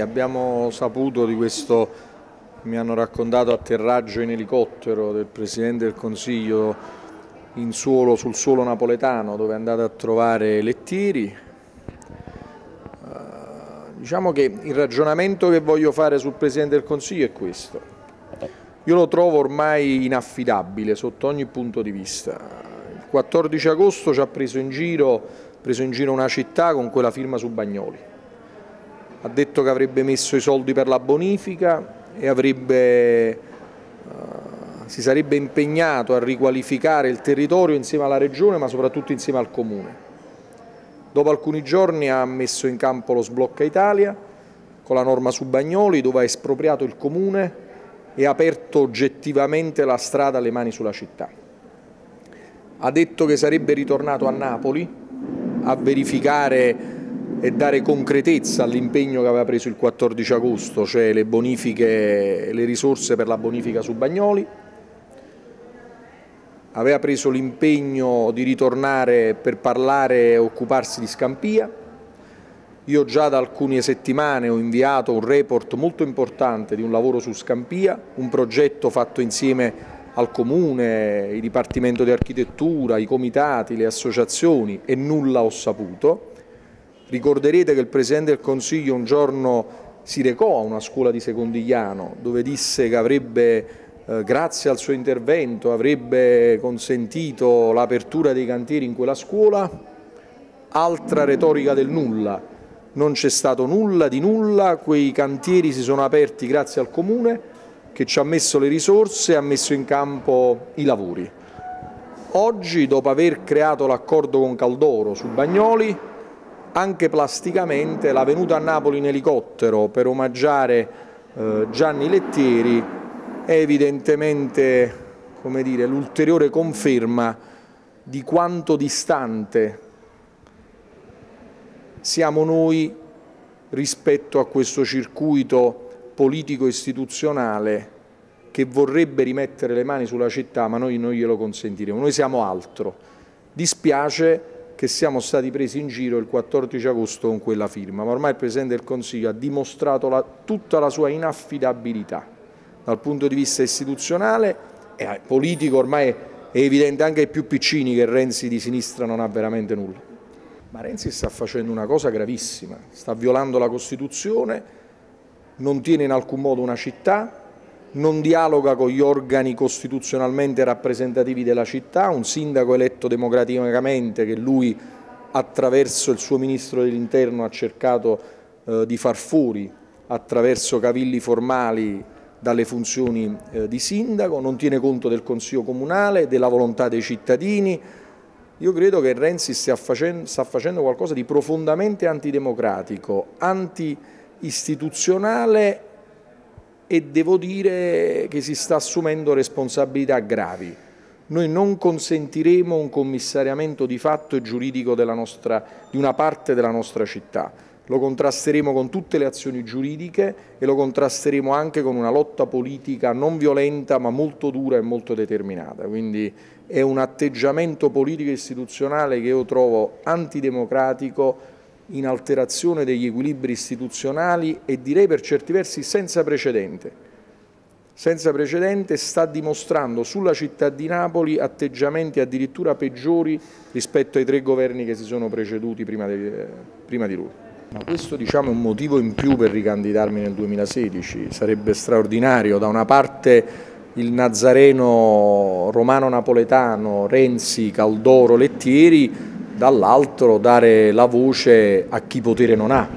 Abbiamo saputo di questo, mi hanno raccontato, atterraggio in elicottero del Presidente del Consiglio suolo, sul suolo napoletano dove è andato a trovare Lettieri. Uh, diciamo che il ragionamento che voglio fare sul Presidente del Consiglio è questo. Io lo trovo ormai inaffidabile sotto ogni punto di vista. Il 14 agosto ci ha preso in giro, preso in giro una città con quella firma su Bagnoli ha detto che avrebbe messo i soldi per la bonifica e avrebbe, uh, si sarebbe impegnato a riqualificare il territorio insieme alla Regione ma soprattutto insieme al Comune. Dopo alcuni giorni ha messo in campo lo sblocca Italia con la norma su Bagnoli dove ha espropriato il Comune e ha aperto oggettivamente la strada alle mani sulla città. Ha detto che sarebbe ritornato a Napoli a verificare e dare concretezza all'impegno che aveva preso il 14 agosto, cioè le, bonifiche, le risorse per la bonifica su Bagnoli. Aveva preso l'impegno di ritornare per parlare e occuparsi di Scampia. Io già da alcune settimane ho inviato un report molto importante di un lavoro su Scampia, un progetto fatto insieme al Comune, il Dipartimento di Architettura, i comitati, le associazioni e nulla ho saputo. Ricorderete che il Presidente del Consiglio un giorno si recò a una scuola di Secondigliano dove disse che avrebbe, eh, grazie al suo intervento, avrebbe consentito l'apertura dei cantieri in quella scuola. Altra retorica del nulla, non c'è stato nulla di nulla, quei cantieri si sono aperti grazie al Comune che ci ha messo le risorse e ha messo in campo i lavori. Oggi, dopo aver creato l'accordo con Caldoro su Bagnoli, anche plasticamente la venuta a Napoli in elicottero per omaggiare eh, Gianni Lettieri è evidentemente l'ulteriore conferma di quanto distante siamo noi rispetto a questo circuito politico-istituzionale che vorrebbe rimettere le mani sulla città, ma noi non glielo consentiremo. Noi siamo altro. Dispiace che siamo stati presi in giro il 14 agosto con quella firma, ma ormai il Presidente del Consiglio ha dimostrato la, tutta la sua inaffidabilità dal punto di vista istituzionale e politico ormai è evidente anche ai più piccini che Renzi di sinistra non ha veramente nulla. Ma Renzi sta facendo una cosa gravissima, sta violando la Costituzione, non tiene in alcun modo una città, non dialoga con gli organi costituzionalmente rappresentativi della città, un sindaco eletto democraticamente che lui attraverso il suo ministro dell'interno ha cercato eh, di far fuori attraverso cavilli formali dalle funzioni eh, di sindaco, non tiene conto del Consiglio Comunale, della volontà dei cittadini. Io credo che Renzi stia facendo, sta facendo qualcosa di profondamente antidemocratico, anti-istituzionale e devo dire che si sta assumendo responsabilità gravi. Noi non consentiremo un commissariamento di fatto e giuridico nostra, di una parte della nostra città. Lo contrasteremo con tutte le azioni giuridiche e lo contrasteremo anche con una lotta politica non violenta ma molto dura e molto determinata. Quindi è un atteggiamento politico e istituzionale che io trovo antidemocratico in alterazione degli equilibri istituzionali e direi per certi versi senza precedente. Senza precedente sta dimostrando sulla città di Napoli atteggiamenti addirittura peggiori rispetto ai tre governi che si sono preceduti prima di, prima di lui. Ma questo diciamo, è un motivo in più per ricandidarmi nel 2016, sarebbe straordinario. Da una parte il nazareno romano-napoletano Renzi, Caldoro, Lettieri, dall'altro dare la voce a chi potere non ha,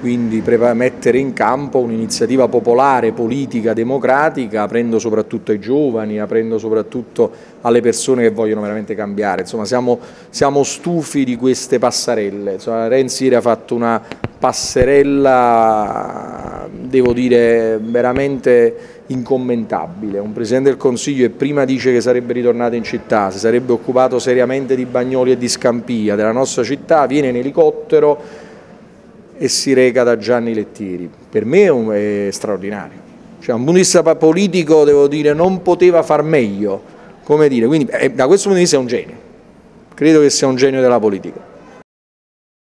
quindi mettere in campo un'iniziativa popolare, politica, democratica, aprendo soprattutto ai giovani, aprendo soprattutto alle persone che vogliono veramente cambiare. Insomma, siamo, siamo stufi di queste passarelle. Insomma, Renzi ha fatto una passerella, devo dire, veramente incommentabile. Un Presidente del Consiglio che prima dice che sarebbe ritornato in città, si sarebbe occupato seriamente di Bagnoli e di Scampia, della nostra città, viene in elicottero e si reca da Gianni Lettieri. Per me è, straordinario. Cioè, un punto di vista politico, devo dire, non poteva far meglio. Come dire, quindi eh, da questo punto di vista è un genio. Credo che sia un genio della politica.